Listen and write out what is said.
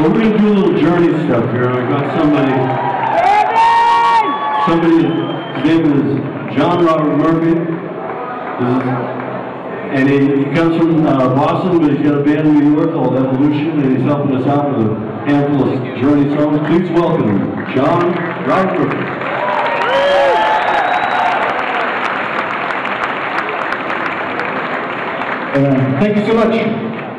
We're going to do a little journey stuff here. I got somebody, somebody, his name is John Robert Murphy. And he, he comes from uh, Boston, but he's got a band in New York called Evolution, and he's helping us out with a handful of journey songs. Please welcome John Robert Murphy. Uh, thank you so much.